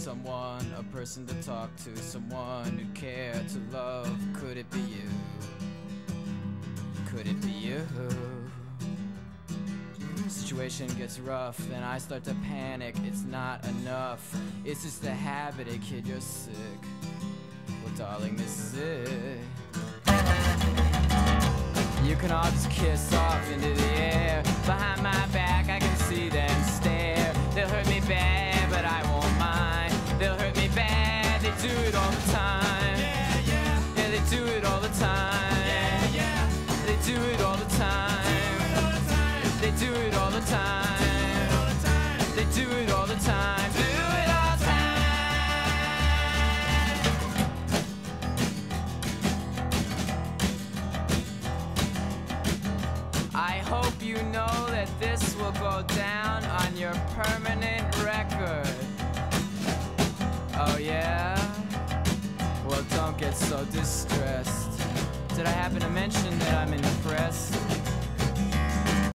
someone, a person to talk to, someone who'd care to love. Could it be you? Could it be you? Situation gets rough, then I start to panic. It's not enough. It's just a habit, hey kid, you're sick. Well, darling, this is it. You can all just kiss off into the air. Do it all the time. Yeah, yeah, Yeah, they do it all the time. yeah, yeah. They do it all the time. They do it all the time. They do it all the time. Do it all the time. I hope you know that this will go down on your permanent record. Oh, yeah? So distressed. Did I happen to mention that I'm in impressed?